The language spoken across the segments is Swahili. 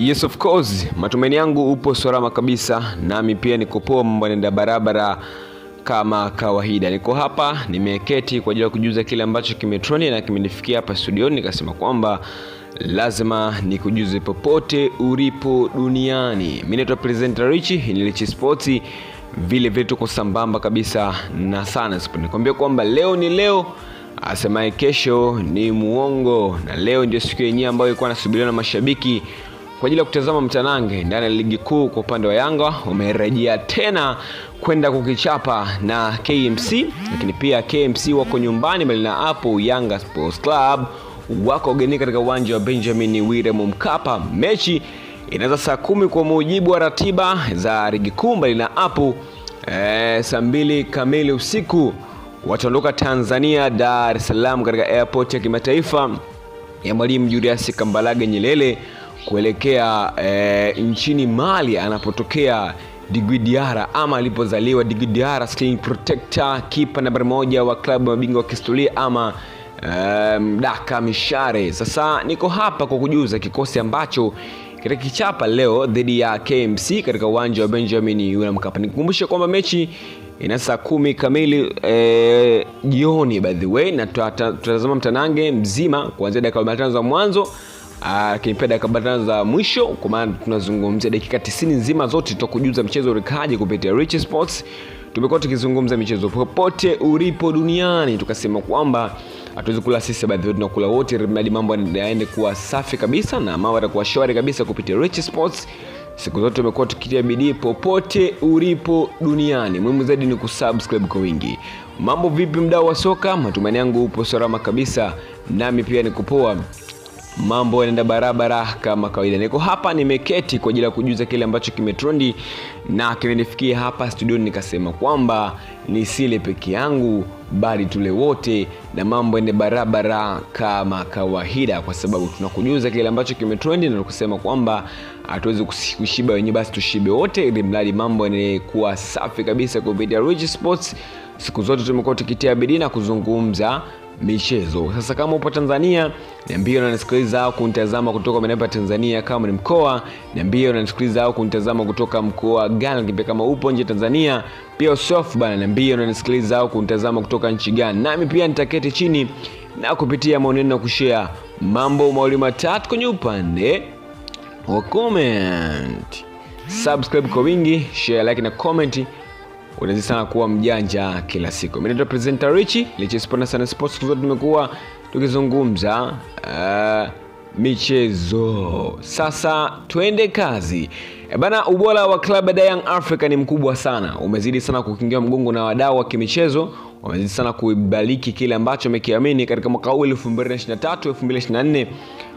Yes of course, matumaini yangu upo salama kabisa, nami pia niko poa, mambo yanaenda barabara kama kawaida. Niko hapa nimeketi kwa ajili ya kujuza kile ambacho kimetroni na kimenifikia hapa studioni, nikasema kwamba lazima nikujuze popote ulipo duniani. Mimi naitwa presenter Richi, hii ni Richi Sports. Vile vile tuko sambamba kabisa na sana. Nikwambia kwamba leo ni leo asemaye kesho ni muongo, na leo ndio siku yenyewe ambayo ilikuwa nasubiriwa na mashabiki kwa ajili ya kutazama mtanange ndani ya ligi kuu. Kwa upande wa Yanga wamerejea tena kwenda kukichapa na KMC, lakini pia KMC wako nyumbani, mbali na hapo Yanga Sports Club wako ugeni katika uwanja wa Benjamin William Mkapa. Mechi inaanza saa kumi kwa mujibu wa ratiba za ligi kuu, mbali na hapo eh, saa mbili kamili usiku wataondoka Tanzania, Dar es Salaam katika airport ya kimataifa ya Mwalimu Julius Kambarage Nyerere kuelekea e, nchini Mali anapotokea Djigui Diarra ama alipozaliwa Djigui Diarra, screen protector, kipa nambari moja wa klabu ya mabingwa wa kihistoria ama Mdaka um, Mishare. Sasa niko hapa kwa kujuza kikosi ambacho kitakichapa leo dhidi ya KMC katika uwanja wa Benjamin William Mkapa. Nikukumbushe kwamba mechi ina saa kumi kamili jioni, jioni by the way, na tutatazama mtanange mzima kuanzia dakika 45 za mwanzo dakika arobaini za mwisho, kwa maana tunazungumzia dakika 90 nzima zote tutakujuza mchezo ulikaje kupitia Rich Sports. Tumekuwa tukizungumza michezo popote ulipo duniani, tukasema kwamba hatuwezi kula sisi, baadhi tunakula wote, ili mambo yaende kuwa safi kabisa na mambo yatakuwa shwari kabisa kupitia Rich Sports. Siku zote tumekuwa tukitia bidii popote ulipo duniani. Muhimu zaidi ni kusubscribe kwa wingi. Mambo vipi, mdau wa soka? Matumaini yangu upo salama kabisa, nami pia nikupoa mambo yanaenda barabara kama kawaida. Niko hapa nimeketi kwa ajili ya kujuza kile ambacho kimetrendi na kimenifikia hapa studioni, nikasema kwamba ni sile peke yangu, bali tule wote na mambo yaende barabara kama kawaida, kwa sababu tunakujuza kile ambacho kimetrendi na kusema kwamba hatuwezi kushiba wenyewe, basi tushibe wote, ili mradi mambo yanakuwa safi kabisa kupitia Rich Sports. Siku zote tumekuwa tukitia bidii na kuzungumza michezo. Sasa kama upo Tanzania, niambie unanisikiliza au kunitazama kutoka maeneo ya Tanzania. Kama ni mkoa, niambie unanisikiliza au kunitazama kutoka mkoa gani. Lakini kama upo nje Tanzania, pia usofu bana, niambie unanisikiliza au kunitazama kutoka nchi gani, nami pia nitaketi chini na kupitia maoni na kushare mambo mawili matatu kwenye upande wa comment. Subscribe kwa wingi, share, like na comment unaweza sana kuwa mjanja kila siku. Mimi naitwa presenter Richi, Richi Sports sana Sports, kwa tumekuwa tukizungumza uh, michezo. Sasa twende kazi. E bana, ubora wa klabu ya Young Africa ni mkubwa sana, umezidi sana kukingiwa mgongo na wadau wa kimichezo wamezidi sana kuibariki kile ambacho amekiamini katika mwaka huu 2023 2024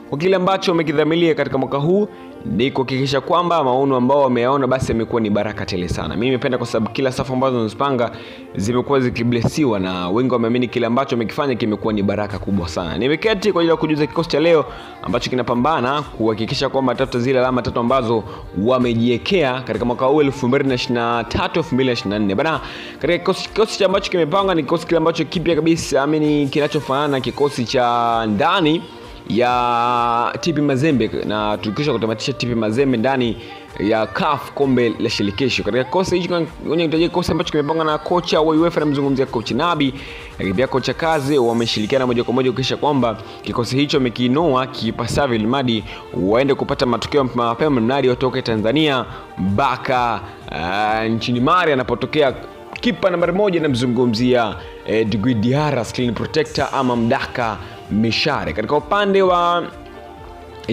kwa kile ambacho wamekidhamilia katika mwaka huu ni kuhakikisha kwamba maono ambao wameyaona basi yamekuwa ni baraka tele sana. Mimi nimependa kwa sababu kila safu ambazo nazipanga zimekuwa zikiblesiwa na wengi wameamini kile ambacho wamekifanya kimekuwa ni baraka kubwa sana. Nimeketi kwa ajili ya kujuza kikosi cha leo ambacho kinapambana kuhakikisha kwamba tatu zile alama tatu ambazo wamejiwekea katika mwaka huu 2023 2024. Bana, katika kikosi kikosi ambacho kimepanga ni kikosi kile ambacho kipya kabisa, amini kinachofanana na kikosi cha ndani ya TP Mazembe na tulikisha kutamatisha TP Mazembe ndani ya CAF kombe la shirikisho. Katika kikosi hicho kwenye kitaji kikosi ambacho kimepangwa na kocha wa UEFA, namzungumzia coach Nabi, lakini pia kocha Kazi, wameshirikiana moja kwa moja kuhakikisha kwamba kikosi hicho wamekiinoa kipasavyo, limadi waende kupata matokeo mapema, mnadi watoke Tanzania mpaka uh, nchini Mali anapotokea kipa nambari moja, namzungumzia eh, Djigui Diarra, screen protector ama Mdaka Mishare. Katika upande wa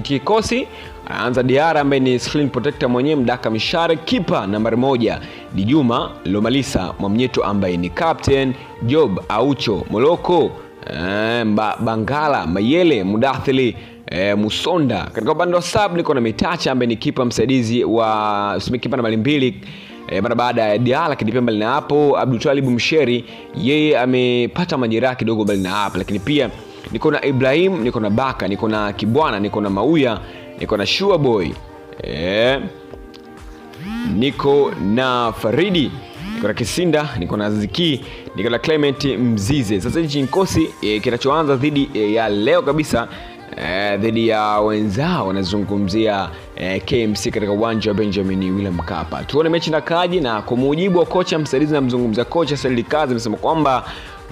kikosi anaanza Diara ambaye ni screen protector mwenyewe, Mdaka Mishare, kipa nambari moja ni Juma Lomalisa Mwamnyeto ambaye ni captain, Job Aucho Moloko, eh, Bangala Mayele Mudathili E, Musonda. Katika upande wa sub niko na Mitacha ambaye ni kipa msaidizi wa kipa nambari mbili e, mara baada ya Diala. lakini pia mbali na hapo Abdultalib Msheri yeye amepata majeraha kidogo mbali na hapo, lakini pia niko na Ibrahim, niko na Baka, niko na Kibwana, niko na Mauya, niko na Shua Boy. E, niko na Faridi, niko na Kisinda, niko na Ziki, niko na Clement Mzize. Sasa hichi kikosi e, kinachoanza dhidi e, ya leo kabisa eh, dhidi ya wenzao wanazungumzia eh, KMC katika uwanja wa Benjamin William kapa Tuone mechi na kaji, na kwa mujibu wa kocha msaidizi na mzungumza kocha selikazi amesema kwamba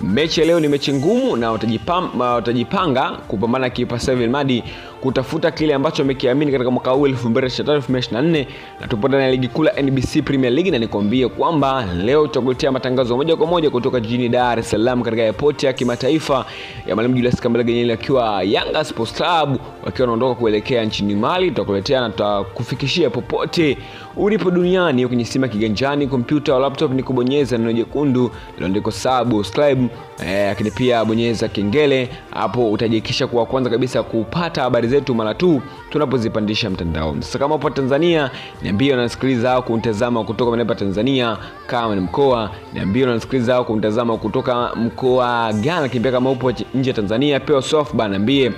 mechi ya leo ni mechi ngumu na watajipam- watajipanga kupambana kiipasavyo madi kutafuta kile ambacho wamekiamini katika mwaka huu 2023-2024 na tupo ndani ya ligi kuu la NBC Premier League, na nikwambie kwamba leo tutakuletea matangazo moja kwa moja kutoka jijini Dar es Salaam katika airport ya kimataifa ya Mwalimu Julius Kambarage akiwa Yanga Sports Club wakiwa wanaondoka kuelekea nchini Mali. Tutakuletea na tutakufikishia popote ulipo duniani kwenye sima kiganjani, kompyuta au laptop, ni kubonyeza neno jekundu liloandikwa subscribe, eh, lakini pia bonyeza kengele hapo, utajikisha kuwa kwanza kabisa kupata habari zetu mara tu tunapozipandisha mtandaoni. Sasa kama upo Tanzania, niambie unasikiliza au kuntazama kutoka maeneo Tanzania, kama ni mkoa, niambie unasikiliza au kumtazama kutoka mkoa gani, lakini pia kama upo nje ya Tanzania, pia sofba niambie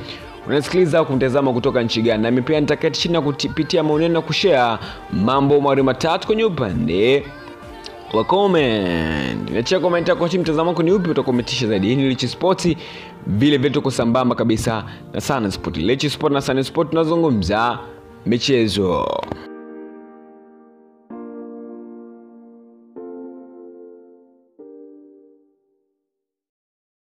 unasikiliza au kumtazama kutoka nchi gani, nami pia nitaketi chini na kupitia maoneno na kushea mambo mawili matatu kwenye upande wa comment. Niachia comment yako chini, mtazamo wako ni upi, utakometisha zaidi. Hii ni Lichi Sports, vile vile tuko sambamba kabisa na Sana Sport. Lichi Sport na Sana Sport tunazungumza michezo.